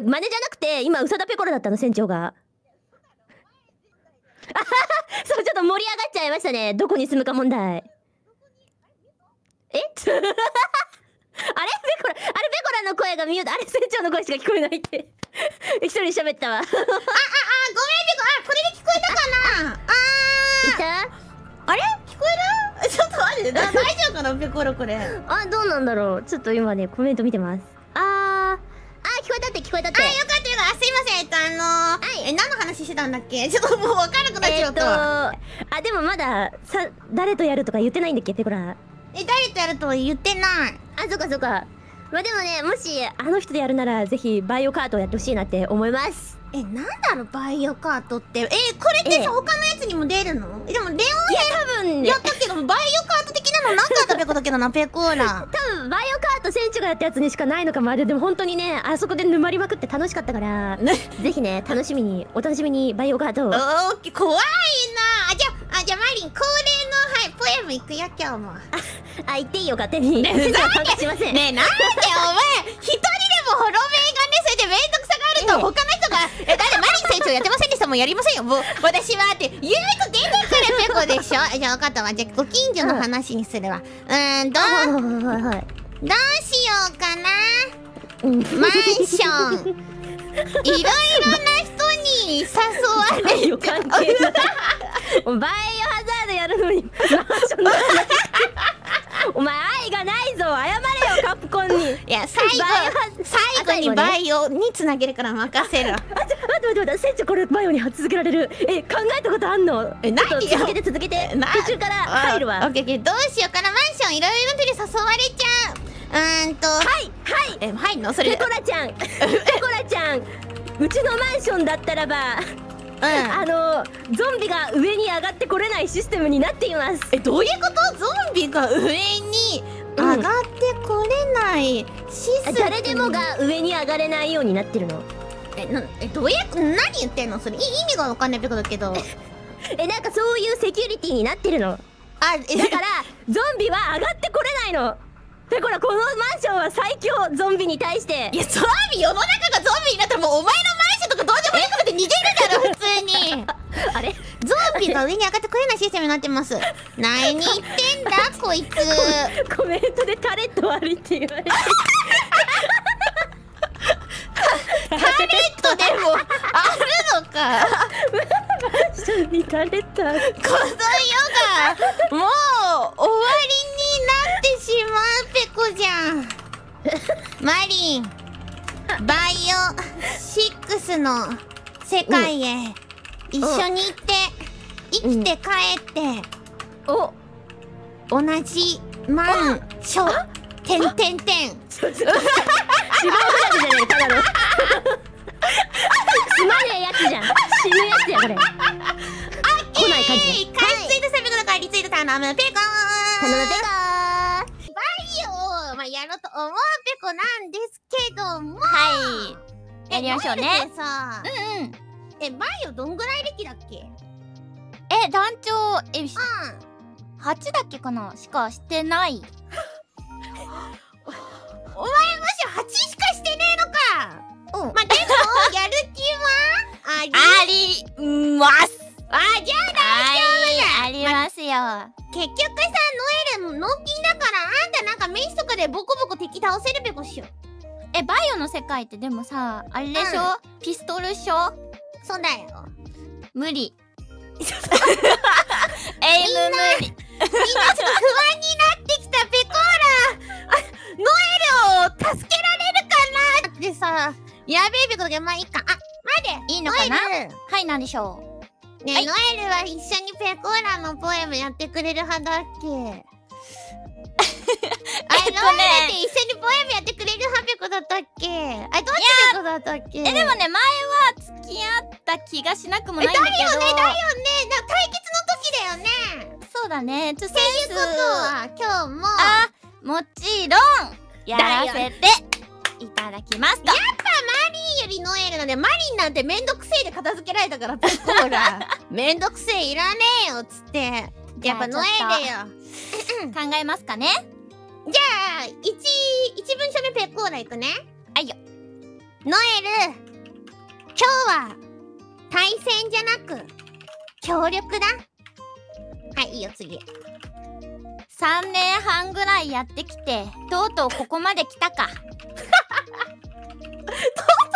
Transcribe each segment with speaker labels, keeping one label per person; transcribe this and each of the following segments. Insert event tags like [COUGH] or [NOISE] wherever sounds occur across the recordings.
Speaker 1: 真似じゃなくて今宇佐田ペコラだったの船長が。あははそうちょっと盛り上がっちゃいましたね。どこに住むか問題。え？[LAUGHS] あれ？ペコラあれペコラの声がミュートあれ船長の声しか聞こえないって。[LAUGHS] 一人喋ったわ。[LAUGHS]
Speaker 2: あ、あ、あ、ごめんペコ、あ、これで聞こえたかな？あ
Speaker 1: いた？
Speaker 2: ー、あれ？聞こえる？ちょっと待って、だ大丈夫かな？ペコラこれ。
Speaker 1: あどうなんだろう。ちょっと今ねコメント見てます聞こえたって
Speaker 2: あ、よかったよかった。あすいません。えっと、あのー、
Speaker 1: はい
Speaker 2: え、何の話してたんだっけ？[LAUGHS] ちょっともうわからなくなっち
Speaker 1: えっと
Speaker 2: ゃったわ。
Speaker 1: あでもまださ誰とやるとか言ってないんだっけ？ペコラ
Speaker 2: え、誰とやるとは言ってない。
Speaker 1: あそっかそっかまあでもねもしあの人でやるならぜひバイオカートをやってほしいなって思います。
Speaker 2: え、なんだろう、バイオカートって？え、これって
Speaker 1: ええ。
Speaker 2: さ、他のやつにも出るの？えでも、レオン
Speaker 1: 多分
Speaker 2: 編
Speaker 1: ね。
Speaker 2: やったけど、バイオカート的なのなかったペコだけどな、[LAUGHS] ペコーラ。
Speaker 1: 多分バイオカート船長がやったやつにしかないのかも。あれでも本当にねあそこで沼りまくって楽しかったからぜひね楽しみにお楽しみにバイオカートを。
Speaker 2: おーき、怖いな。あ、じゃあ、あ、じゃあ、マリン、恒例の、はい、ポエムいくよ、今日も。
Speaker 1: あ言っていいよ勝手に
Speaker 2: ね
Speaker 1: 船長は参加しません [LAUGHS]
Speaker 2: ねえ、なんでお前、一人でもホロメがね、それでめんどくさがあると、
Speaker 1: ええ
Speaker 2: 他の人が、[LAUGHS] え、だってマリン船長やってませんでしたもん、やりませんよ、もう、私はって、言うと出てくるペコでしょ [LAUGHS] じゃあ、分かったわ。じゃあ、ご近所の話にするわ。うーん、どう、どうしようかな。
Speaker 1: うん
Speaker 2: マンション。いろいろな人に誘われ
Speaker 1: バイオ関係ないお前バイオハザードやるのに。[LAUGHS] お前愛がないぞ。謝れよカプコンに。
Speaker 2: いや、最後最後にバイオにつなげるから任せる。
Speaker 1: あちょ待って待って待って。船長これバイオに続けられる。え考えたことあんの？
Speaker 2: え何よ。
Speaker 1: 続けて続けて。
Speaker 2: な
Speaker 1: 途中から入るわ。
Speaker 2: あオッケーオッケーどうしよう。かなマンションいろいろな人に誘われちゃう。うーんと。
Speaker 1: はいはい。
Speaker 2: え入んの？それ。
Speaker 1: ペコラちゃん。[LAUGHS] ペコラちゃん。うちのマンションだったらば。
Speaker 2: うん
Speaker 1: あのゾンビが上に上がってこれないシステムになっています。
Speaker 2: えどういうこと？ゾンビが上に
Speaker 1: うん。
Speaker 2: 上がってこれないシステム。
Speaker 1: 誰でもが上に上がれないようになってるの。
Speaker 2: えなえどういう何言ってんの？それい意味がわかんないペコだけど。[LAUGHS]
Speaker 1: えなんかそういうセキュリティになってるの。
Speaker 2: あえ
Speaker 1: だからゾンビは上がってこれないの。だからこのマンションは最強ゾンビに対して。
Speaker 2: いやゾンビ世の中がゾンビになったらもうお前のマンションとかどうでもよくて逃げるだろ普通に
Speaker 1: あれ
Speaker 2: ゾンビが上に上がってこれないシステムになってます。[LAUGHS] 何言ってんだこいつ。[LAUGHS]
Speaker 1: コメントでタレット悪いって言われて。
Speaker 2: タレットでもあるのか。
Speaker 1: マンションにタレットある
Speaker 2: この世がもう終わりになってしまうペコじゃん。マリンバイオ6の世界へ一緒に行って生きて帰って
Speaker 1: お。
Speaker 2: 同じマンション。てんてんてん。
Speaker 1: 死亡フラグじゃないただの。すまねえやつじゃん。死ぬやつやこれ。来ない感じ。
Speaker 2: えー回ツイートセブンのからリツイート頼むペコー。
Speaker 1: 頼むペコ
Speaker 2: バイオを、まあ、やろうと思うペコなんですけども。
Speaker 3: はい。やりましょうね。うんうん。
Speaker 2: えバイオどんぐらい歴だっけ？
Speaker 3: え、団長、え、し
Speaker 2: う
Speaker 3: 8だっけかな？しかしてない。
Speaker 2: ん [LAUGHS] お前もし8しかしてねえのか！
Speaker 1: うん。
Speaker 2: まあ、でもやる気は？あり。
Speaker 3: あります。
Speaker 2: あじゃあ
Speaker 3: はい、ありますよ。
Speaker 2: 結局さノエル納金だからあんたなんかメイスとかでボコボコ敵倒せるペコっしょ
Speaker 3: え、バイオの世界ってでもさ、あれでしょ、ピストルっしょ？
Speaker 2: そうだよ。
Speaker 3: 無理。エイム無理。
Speaker 2: みんなちょっと不安になってきたペコーラ。あノエルを助けられるかなってさ。やべえペコだけどまあいいか。あ待て
Speaker 3: いいのかな？はい、なんでしょう。
Speaker 2: ねえ、
Speaker 3: はい。
Speaker 2: ノエルは一緒にペコーラのポエムやってくれる派だっけ？あれ、
Speaker 3: えっとね。
Speaker 2: ノエルって一緒にポエムやってくれる派ペコだったっけ？あれ、どっちペコだったっけ？
Speaker 3: え、でもね、前は付き合った気がしなくもないんだけど。
Speaker 2: だよね、だよねだよね。
Speaker 3: ちょ、セン
Speaker 2: とは、今日も
Speaker 3: あ、もちろん、やらせていただきますと。
Speaker 2: マリンよりノエルなんでマリンなんてめんどくせえで片付けられたからペコーラ。[LAUGHS] めんどくせえいらねえよっつって。やっぱノエルよ
Speaker 3: 考えますかね。
Speaker 2: じゃあ、一、一文書目ペコーラいくね。
Speaker 3: はいよ。
Speaker 2: ノエル今日は対戦じゃなく協力だはいいいよ次。
Speaker 3: 3年半ぐらいやってきてとうとうここまで来たか。[LAUGHS]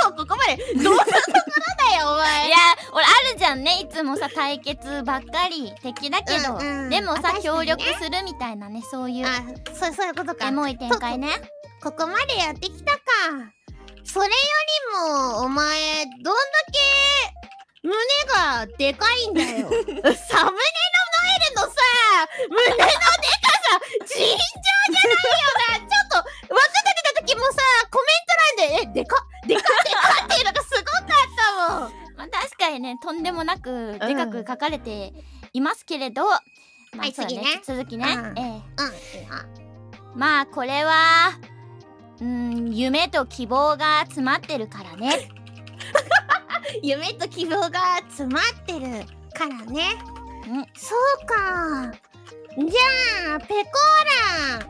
Speaker 2: そうここまで？どういうところだよお前。
Speaker 3: いや俺あるじゃんね。いつもさ対決ばっかり敵だけど、
Speaker 2: うんうん。
Speaker 3: でもさ
Speaker 2: ね。
Speaker 3: 協力するみたいなねそういう
Speaker 2: あそうそういうことか。
Speaker 3: エモい展開ね。
Speaker 2: ここまでやってきたか。それよりもお前どんだけ胸がでかいんだよ。[LAUGHS] サムネか
Speaker 3: れていますけれど、まあ
Speaker 2: はい
Speaker 3: そうだ
Speaker 2: 次ね。
Speaker 3: 続きね、
Speaker 2: うん。
Speaker 3: ええ。
Speaker 2: うん
Speaker 3: まあこれはうん夢と希望が詰まってるからね。[LAUGHS]
Speaker 2: 夢と希望が詰まってるからね。
Speaker 3: うん。
Speaker 2: そうか。じゃあペコーラ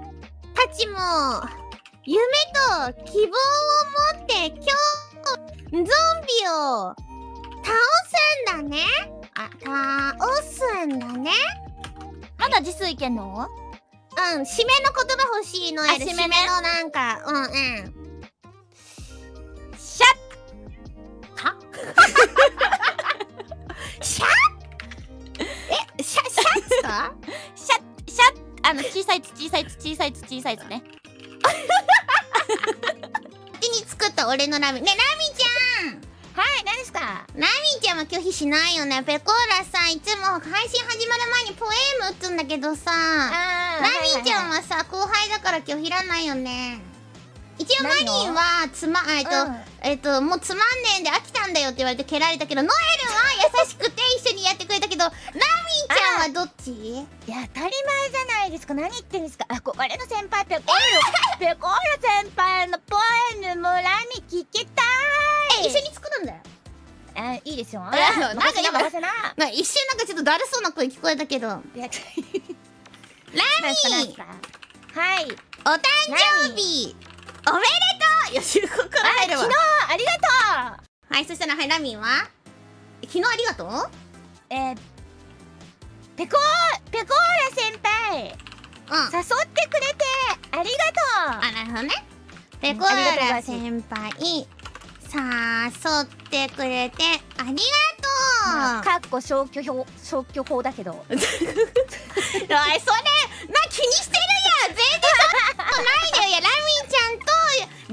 Speaker 2: たちも夢と希望を持って今日ゾンビを倒すんだねあ倒すんだね。
Speaker 3: まだ字数いけんの？
Speaker 2: うん締めの言葉欲しいのやる
Speaker 3: あ締めね。
Speaker 2: のなんかうんうん。
Speaker 3: シャ
Speaker 2: は？[LAUGHS] シャえシャシャッツか？
Speaker 3: ッシャッシャッあの小さいつ小さいつ小さいつ小さいつね。[LAUGHS]
Speaker 2: 手に作った俺のラミねラミちゃん
Speaker 3: はい何ですか？
Speaker 2: ラミちゃんは拒否しないよね。ペコーラさいつも配信始まる前にポエム打つんだけどさ。
Speaker 3: あ
Speaker 2: ラミちゃんはさ後輩だから拒否らないよね一応マリンはつまえっと、
Speaker 3: うん。
Speaker 2: えっともうつまんねえんで飽きたんだよって言われて蹴られたけどノエルは優しくて一緒にやってくれたけどラミちゃんはどっち？
Speaker 4: いや当たり前じゃないですか。何言ってんですか？憧れの先輩ペコール [LAUGHS] ペコール先輩のポエムもラミ聞きたい。
Speaker 2: え一緒に作るんだよ。
Speaker 4: あいいですよ。[LAUGHS]
Speaker 2: なんか今
Speaker 4: な
Speaker 2: 一瞬なんかちょっとだるそうな声聞こえたけど。[LAUGHS] ラミ
Speaker 4: 何すか何すかはい。
Speaker 2: お誕生日おめでとう！よしここから入るわ。
Speaker 4: 昨日ありがと
Speaker 2: はいそしたらはいラミンは？昨日ありがとう？
Speaker 4: うえー、ペコーペコーラ先輩。
Speaker 2: うん。
Speaker 4: 誘ってくれてありがとう。
Speaker 2: あ、なるほどね。ペコーラ先輩、誘ってくれてありがとう。
Speaker 4: まあかっこ消去法消去法だけど。[LAUGHS]
Speaker 2: それ、な、気にしてるやん！全然そんなことないだよ。いや、ラミちゃんと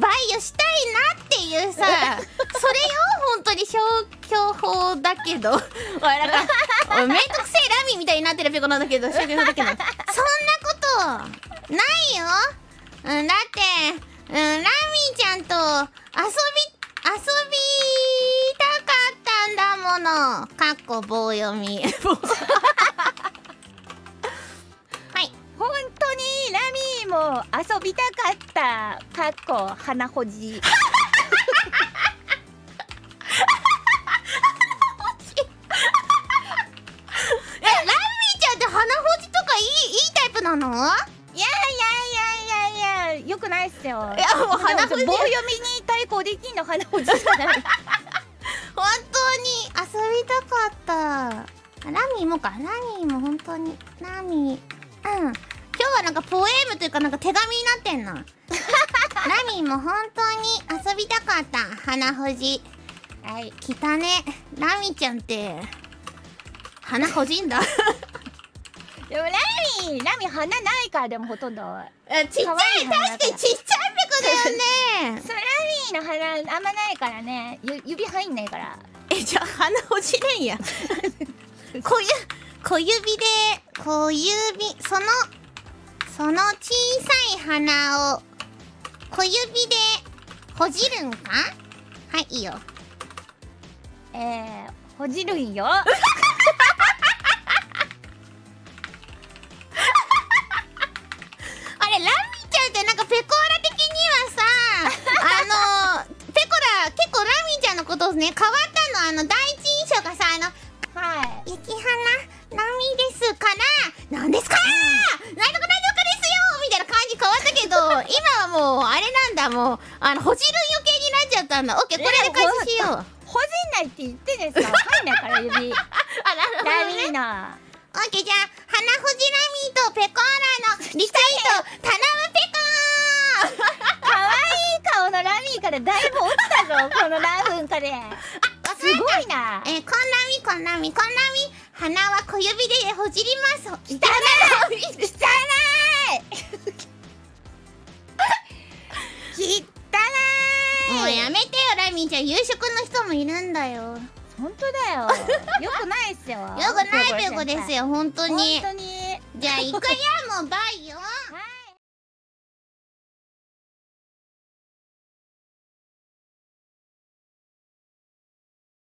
Speaker 2: バイオしたいなっていうさ、[LAUGHS] それよ、本当に消去法だけど。おい、なんか、めんどくせえラミみたいになってるペコなんだけど、消去法だけど。そんなこと、ないよ。うん、だって、うん、ラミちゃんと遊び、遊びたかったんだもの。かっこ棒読み。[LAUGHS]
Speaker 4: も遊びたかったかっこ花ほじ [LAUGHS]
Speaker 2: え、ラミちゃんって鼻ほじとかいい、いいタイプなの？
Speaker 4: いやいやいやいやいやよくないっすよ
Speaker 2: いやもう花ほじ？
Speaker 4: 棒読みに対抗できんの花ほじじゃない [LAUGHS]
Speaker 2: 本当に遊びたかった。ラミもか。ラミも本当に。ラミ。うん。今日はなんかポエムというかなんか手紙になってんの。[LAUGHS] ラミも本当に遊びたかった。花ほじ。
Speaker 4: はい
Speaker 2: 来たね。ラミちゃんって、花ほじんだ。
Speaker 4: でもラミラミ花ないからでもほとんど
Speaker 2: えちっちゃい確かにちっちゃいペコだよね [LAUGHS]
Speaker 4: そうラミの花あんまないからねゆ指入んないから
Speaker 2: えじゃあ鼻ほじれんや [LAUGHS] 小ゆ小指で小指そのその小さい鼻を小指でほじるんか？はいいいよ。
Speaker 4: えー、ほじるんよ。[LAUGHS]
Speaker 2: あれラミちゃんってなんかペコーラ的にはさ [LAUGHS] あのペコラ結構ラミちゃんのことをね変わったのあの第一印象がさあの
Speaker 4: はい。
Speaker 2: 雪花ナミですから、なんですかなんなんとかですよみたいな感じ変わったけど今はもうあれなんだもうあのほじる余計になっちゃったんだ。オッケーこれで開始しよう。
Speaker 4: ほじんないって言ってんですから入んないから指。
Speaker 2: あなるほ
Speaker 4: ラ
Speaker 2: どね。
Speaker 4: ミーナ
Speaker 2: オッケーじゃあ花ほじラミーとペコーラのリサイト頼むペコー。
Speaker 4: 可愛い顔のラミーからだいぶ落ちたぞこの何分かで
Speaker 2: あわか
Speaker 4: すごいな。
Speaker 2: えー、こんなみこんなみこんなみ。鼻は小指でほじります。汚い。汚
Speaker 4: 汚
Speaker 2: い。もう
Speaker 4: い
Speaker 2: やめてよラミーちゃん。夕食の人もいるんだよ。
Speaker 4: 本当だよ。[LAUGHS] よくないっすよ。
Speaker 2: よくないペコですよ本当に。
Speaker 4: 本当に。
Speaker 2: じゃあ行くよもうバイよ